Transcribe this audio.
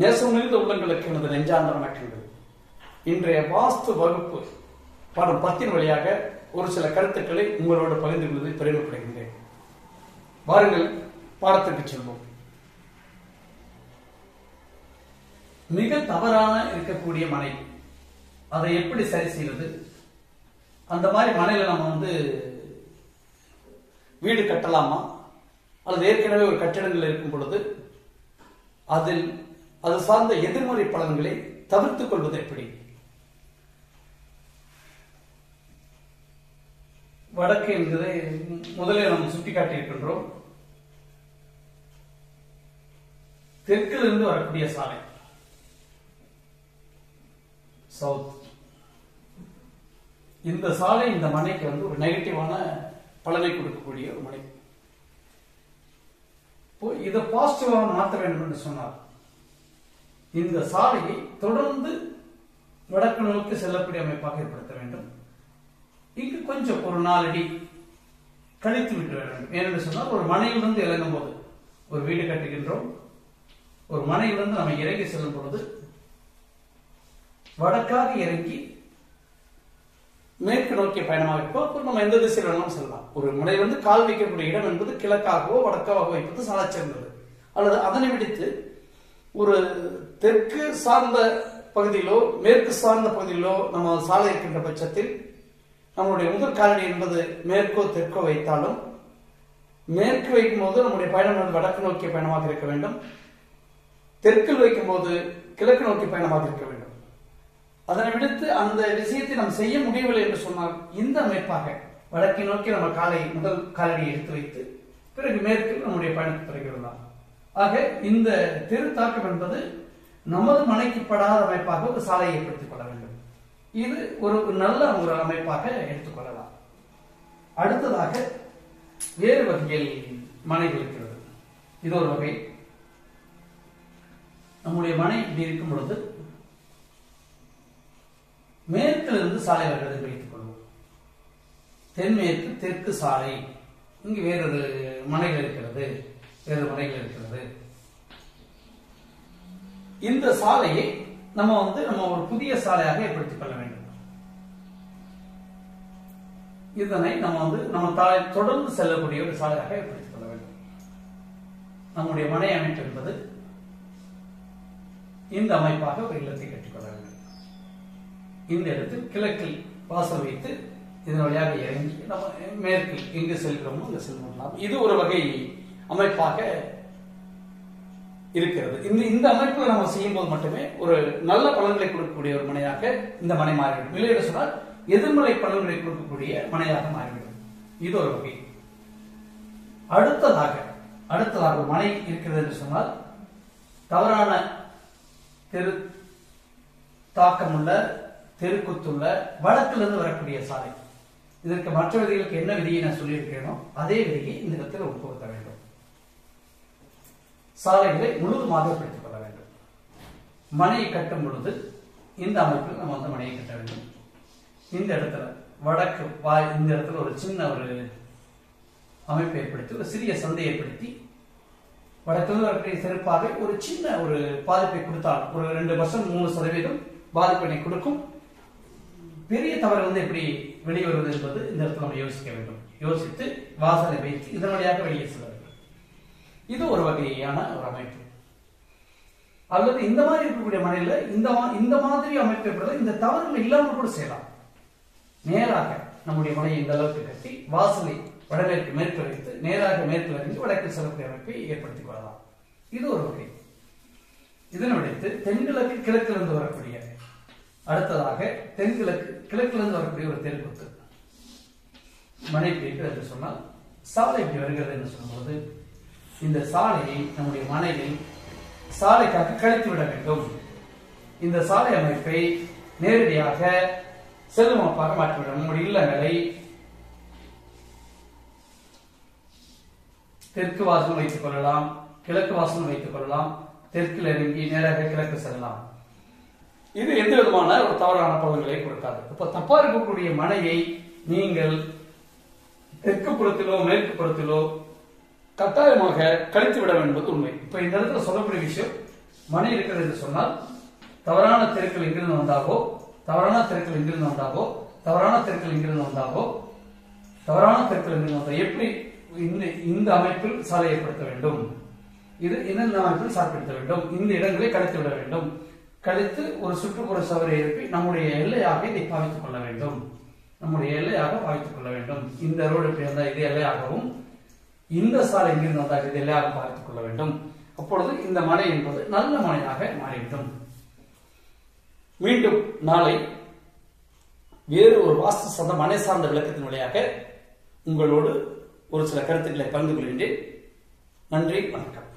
நேசம் நிறைந்த உள்ளங்களுக்கு எனது நெஞ்சார்ந்த வணக்கங்கள் இன்றைய வாஸ்து வகுப்பு பாடம் பத்தின் வழியாக ஒரு சில கருத்துக்களை உங்களோடு பகிர்ந்து கொள்வதை பெருமைப்படுகின்றேன். வாருங்கள் பாடத்திற்கு செல்வோம். மிக தவறான இருக்கக்கூடிய மனை அதை எப்படி சரி செய்வது? அந்த மாதிரி மனையில நம்ம வந்து வீடு கட்டலாமா? அல்லது ஏற்கனவே ஒரு கட்டிடங்கள் இருக்கும் பொழுது அதில் அது சார்ந்த எதிர்மறை பலன்களை தவிர்த்துக் கொள்வது எப்படி? வடக்கு என்பதை முதலில் நாம் சுட்டிக்காட்டி இருக்கின்றோம் தெற்கிலிருந்து வரக்கூடிய சாலை. சவுத். இந்த சாலை இந்த மனைக்கு வந்து ஒரு நெகட்டிவான பலனை கொடுக்கக்கூடிய ஒரு மனை இதை பாசிட்டிவாக மாற்ற வேண்டும் என்று சொன்னார். இந்த சாலையை தொடர்ந்து வடக்கு நோக்கி செல்லக்கூடிய அமைப்பாக ஏற்படுத்த வேண்டும். இங்கு கொஞ்சம் ஒரு நாலடி கழித்து விட்டு வேண்டும். ஏனென்று சொன்னால் ஒரு மனையிலிருந்து இறங்கும் போது ஒரு வீடு கட்டுகின்றோம். ஒரு மனையிலிருந்து நம்ம இறங்கி செல்லும் பொழுது வடக்காக இறங்கி மேற்கு நோக்கிய பயணமாக இருப்போம் அப்புறம் நம்ம எந்த திசையில் வேணாலும் செல்லலாம். ஒரு முனையிலிருந்து கால் வைக்கக்கூடிய இடம் என்பது கிழக்காகவோ வடக்காகவோ வைப்பது சாலை சிறந்தது அல்லது அதனை விடுத்து ஒரு தெற்கு சார்ந்த பகுதியிலோ மேற்கு சார்ந்த பகுதியிலோ நம்ம சாலை இருக்கின்ற பட்சத்தில் நம்மளுடைய முதல் காலடி என்பது மேற்கோ தெற்கோ வைத்தாலும் மேற்கு வைக்கும் போது நம்முடைய பயணம் வடக்கு நோக்கிய பயணமாக இருக்க வேண்டும். தெற்கில் வைக்கும் போது கிழக்கு நோக்கி பயணமாக இருக்க வேண்டும். அதனை விடுத்து அந்த விஷயத்தை நாம் செய்ய முடியவில்லை என்று சொன்னால் இந்த அமைப்பாக வடக்கை நோக்கி நம்ம காலை முதல் காலடியை எடுத்து வைத்து பிறகு மேற்கு நம்முடைய பயணத்தை தொடங்கிவிடலாம் ஆக இந்த தெரு தாக்கம் என்பது நமது மனைக்கு படாத அமைப்பாக ஒரு சாலையை ஏற்படுத்திக் கொள்ள வேண்டும். இது ஒரு நல்ல ஒரு அமைப்பாக எடுத்துக்கொள்ளலாம் அடுத்ததாக வேறு வகையில் மனைகள் இருக்கிறது. இது ஒரு வகை. நம்முடைய மனை இப்படி இருக்கும் பொழுது மேற்கிலிருந்து சாலை வருகிறது வைத்துக் கொள்வோம். தென்மேற்கு தெற்கு சாலை. இங்கு வேறொரு மனைகள் இருக்கிறது. வேறு முறைகள் இருக்கிறது. இந்த சாலையை நம்ம வந்து நம்ம ஒரு புதிய சாலையாக ஏற்படுத்திக் கொள்ள வேண்டும். இதனை நம்ம வந்து நம்ம தாய் தொடர்ந்து செல்லக்கூடிய ஒரு சாலையாக ஏற்படுத்திக் கொள்ள வேண்டும். நம்முடைய மனை அமைப்பு என்பது இந்த அமைப்பாக ஒரு இல்லத்தை கட்டிக்கொள்ள வேண்டும். இந்த இடத்தில் கிழக்கில் வாசல் வைத்து இதன் வழியாக இறங்கி நம்ம மேற்கில் எங்கு செல்கிறோமோ அங்கு செல்வோம். இது ஒரு வகை அமைப்பாக இருக்கிறது. இந்த இந்த அமைப்பில் நம்ம செய்யும் போது மட்டுமே ஒரு நல்ல பலன்களை கொடுக்கக்கூடிய ஒரு மனையாக இந்த மனை மாறிவிடும். இல்லை என்று சொன்னால் எதிர்மறை பலன்களை கொடுக்கக்கூடிய மனையாக மாறிவிடும். இது ஒரு வகை. அடுத்ததாக அடுத்ததாக ஒரு மனை இருக்கிறது என்று சொன்னால் தவறான தெரு தாக்கமுள்ள தெருக்குத்துள்ள வடக்கிலிருந்து வரக்கூடிய சாலை. இதற்கு மற்ற விதிகளுக்கு என்ன விதியை நான் சொல்லியிருக்கிறேனோ அதே விதியை இந்த இடத்தில் உட்படுத்த வேண்டும். சாலைகளை முழுவதுமாக ஏற்படுத்திக் கொள்ள வேண்டும். மனையை கட்டும் பொழுது இந்த அமைப்பில் நம்ம வந்து மனையை கட்ட வேண்டும். இந்த இடத்துல வடக்கு வாய் இந்த இடத்துல ஒரு சின்ன ஒரு அமைப்பை ஏற்படுத்தி ஒரு சிறிய சந்தை ஏற்படுத்தி வடக்கு சிறப்பாக ஒரு சின்ன ஒரு பாதிப்பை கொடுத்தால் ஒரு ரெண்டு பர்சன்ட் மூணு சதவீதம் பாதிப்பினை கொடுக்கும். பெரிய தவறு வந்து எப்படி வெளியே வருவது என்பது இந்த இடத்துல நம்ம யோசிக்க வேண்டும். யோசித்து வாசலை வைத்து இதன் வழியாக வெளியே செல்ல வேண்டும். இது ஒரு வகையான ஒரு அமைப்பு. அல்லது இந்த மாதிரி இருக்கக்கூடிய மனையில இந்த இந்த மாதிரி அமைப்பு ஏற்படுறது இந்த தவறுகள் இல்லாமல் கூட செய்யலாம். நேராக நம்முடைய மனையை இந்த அளவுக்கு கட்டி வாசலை வடமேற்கு மேற்கு வைத்து நேராக மேற்கு இறங்கி வடக்கு செல்லக்கூடிய அமைப்பை ஏற்படுத்திக் கொள்ளலாம். இது ஒரு வகை. இதனை விடுத்து தென்கிழக்கு கிழக்கிலிருந்து வரக்கூடிய அடுத்ததாக தென்கிழக்கு கிழக்கிலிருந்து வரக்கூடிய ஒரு தெருக்குத்து. மனை இருக்கிறது என்று சொன்னால் சாலை இப்படி வருகிறது என்று சொல்லும்போது இந்த சாலையை நம்முடைய மனையில் சாலைக்காக கழித்து விட வேண்டும். இந்த சாலை அமைப்பை நேரடியாக செல்லும் மாற்றிவிடும் நம்முடைய இல்லங்களை தெற்கு வாசல் வைத்துக் கொள்ளலாம் கிழக்கு வாசல் வைத்துக் கொள்ளலாம் தெற்கில் இறங்கி நேராக கிழக்கு செல்லலாம். இது எந்த விதமான ஒரு தவறான பலன்களை கொடுக்காது. இப்ப தப்பா இருக்கக்கூடிய மனையை நீங்கள் தெற்கு புறத்திலோ மேற்கு புறத்திலோ கட்டாயமாக கழித்து விட வேண்டும் என்பது உண்மை. இப்ப இந்த இடத்துல சொல்லக்கூடிய விஷயம் மணி இருக்கிறது என்று சொன்னால் தவறான தெருக்கள் எங்கிருந்து வந்தாகோ தவறான தெருக்கள் எங்கிருந்து வந்தாகோ தவறான தெருக்கள் எங்கிருந்து வந்தாகோ தவறான தெருக்கள் எங்கிருந்து வந்தால் எப்படி இந்த இந்த அமைப்பில் சாலை ஏற்படுத்த வேண்டும்? இது இந்த அமைப்பில் சாப்பிடுத்த வேண்டும்? இந்த இடங்களை கழித்து விட வேண்டும். கழித்து ஒரு சுற்றுப்புற சவரை எழுப்பி நம்முடைய எல்லையாக இதை பாவித்துக் கொள்ள வேண்டும். நம்முடைய எல்லையாக பாவித்துக் கொள்ள வேண்டும். இந்த ரோடு இப்படி இருந்தால் இது எல்லையாகவும் இந்த சாலை எங்கிருந்து வந்தால் இது எல்லாரும் பார்த்துக் கொள்ள வேண்டும். அப்பொழுது இந்த மனை என்பது நல்ல மனையாக மாறிவிடும். மீண்டும் நாளை வேறு ஒரு வாஸ்து சார்ந்த மனை சார்ந்த விளக்கத்தின் வழியாக உங்களோடு ஒரு சில கருத்துக்களை பகிர்ந்து கொள்கின்றேன். நன்றி வணக்கம்.